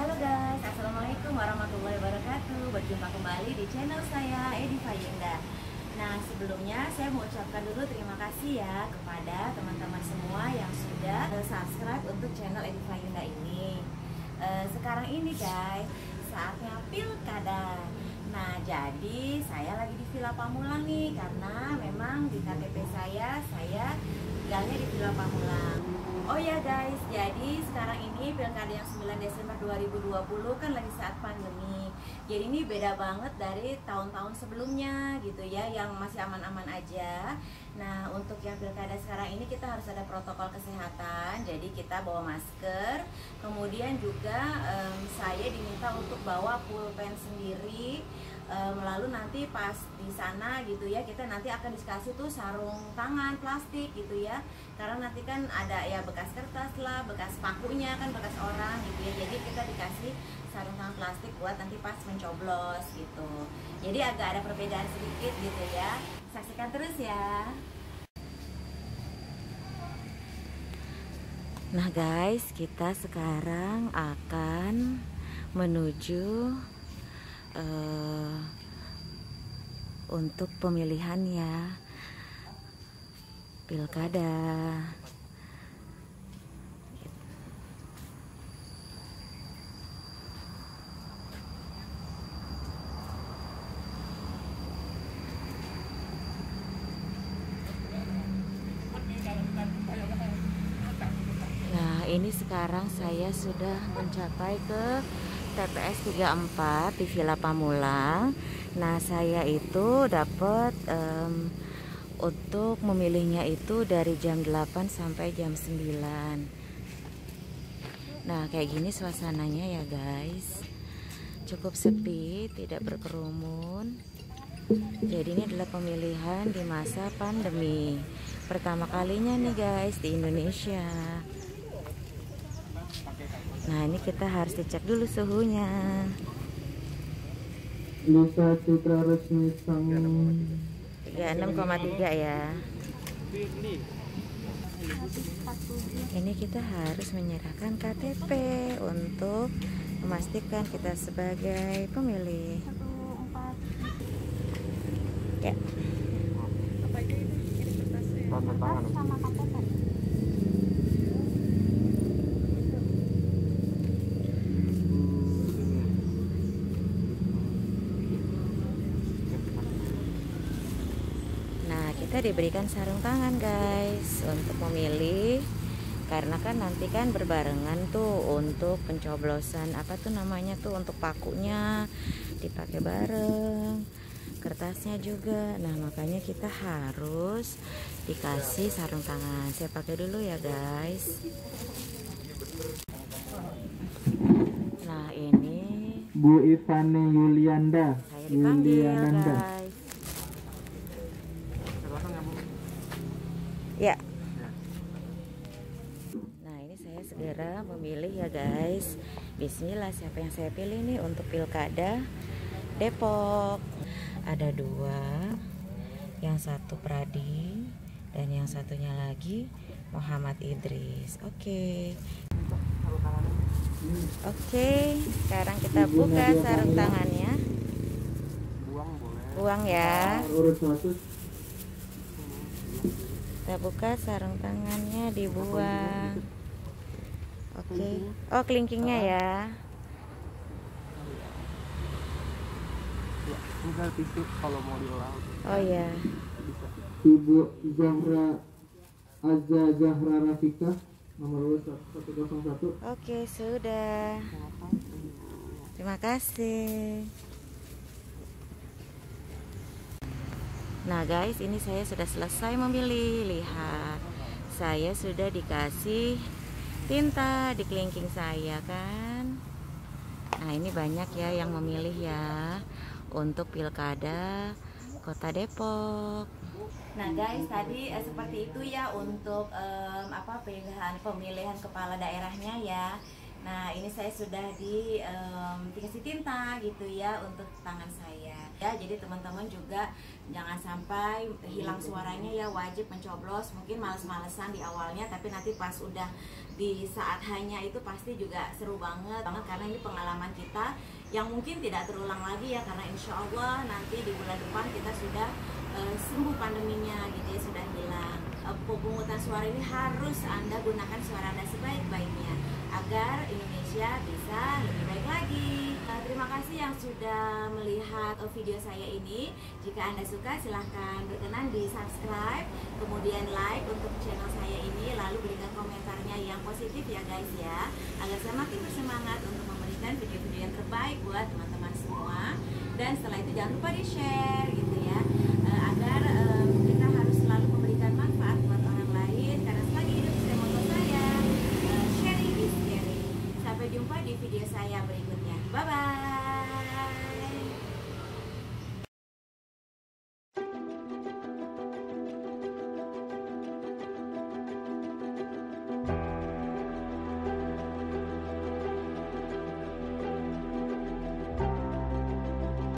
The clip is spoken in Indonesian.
Assalamualaikum warahmatullahi wabarakatuh. Berjumpa kembali di channel saya Edi Fayenda Nah sebelumnya saya mau ucapkan dulu terima kasih ya Kepada teman-teman semua yang sudah subscribe untuk channel Edi Fayenda ini. Uh, Sekarang ini guys saatnya pilkada. Nah jadi saya lagi di Villa Pamulang nih Karena memang di KTP saya saya tinggalnya di Villa Pamulang Oh ya guys, jadi sekarang ini pilkada yang 9 Desember 2020 kan lagi saat pandemi. Jadi ini beda banget dari tahun-tahun sebelumnya gitu ya Yang masih aman-aman aja. Nah untuk yang pilkada sekarang ini kita harus ada protokol kesehatan. Jadi kita bawa masker Kemudian juga um, diminta untuk bawa pulpen sendiri um, lalu nanti pas di sana gitu ya. Kita nanti akan dikasih tuh sarung tangan plastik gitu ya. Karena nanti kan ada ya bekas kertas lah bekas pakunya kan bekas orang gitu ya. Jadi kita dikasih sarung tangan plastik buat nanti pas mencoblos gitu. Jadi agak ada perbedaan sedikit gitu ya. Saksikan terus ya. Nah guys, kita sekarang akan menuju uh, untuk pemilihan ya pilkada. Nah ini sekarang saya sudah mencapai ke TPS 34 di Villa Pamulang. Nah, saya itu dapat um, untuk memilihnya itu dari jam 8 sampai jam 9. Nah, kayak gini suasananya ya, guys. Cukup sepi, tidak berkerumun. Jadi ini adalah pemilihan di masa pandemi. Pertama kalinya nih guys di Indonesia. Nah ini kita harus dicek dulu suhunya. Lisa Citra Resmi Sang 36,3 ya. Ini kita harus menyerahkan KTP untuk memastikan kita sebagai pemilih. Ya. tanda tangan. Diberikan sarung tangan, guys, untuk memilih. Karena kan nanti kan berbarengan tuh untuk pencoblosan apa tuh namanya tuh untuk pakunya dipakai bareng kertasnya juga. Nah makanya kita harus dikasih sarung tangan. Saya pakai dulu ya guys. Nah ini Bu Ivani Yulianda. saya dipanggil Yuliananda. guys ya. Nah ini saya segera memilih ya guys. Bismillah siapa yang saya pilih nih untuk pilkada Depok? Ada dua. Yang satu Pradi dan yang satunya lagi Muhammad Idris. Oke. Oke sekarang kita buka sarung tangannya. Buang boleh. buang ya. Urut. Kita buka sarung tangannya dibuang. Oke. Oh kelingkingnya ya. Ya, tinggal tisu kalau mau diulang. oh ya. Ibu Zahra Azza Zahra Rafika nomor urut 101. oke sudah. Terima kasih Nah guys, ini saya sudah selesai memilih. Lihat, saya sudah dikasih tinta di kelingking saya kan. Nah ini banyak ya yang memilih ya untuk pilkada Kota Depok. Nah guys, tadi eh, seperti itu ya untuk em, apa pilihan pemilihan kepala daerahnya ya. Nah ini saya sudah di em, dikasih tinta gitu ya untuk tangan saya. Ya jadi teman-teman juga jangan sampai hilang suaranya ya wajib mencoblos. Mungkin males-malesan di awalnya, tapi nanti pas udah di saat hanya itu pasti juga seru banget banget karena ini pengalaman kita yang mungkin tidak terulang lagi ya karena insya Allah nanti di bulan depan kita sudah uh, sembuh pandeminya gitu ya sudah hilang. Uh, pemungutan suara ini harus anda gunakan suara anda sebaik-baiknya agar Indonesia bisa lebih baik lagi. Uh, terima kasih yang sudah melihat video saya ini. Jika anda suka silahkan berkenan di subscribe kemudian like untuk channel saya ini lalu berikan komentarnya yang positif ya guys ya. Agar saya makin bersemangat untuk memberikan video-video yang terbaik buat teman-teman semua. Dan setelah itu jangan lupa di share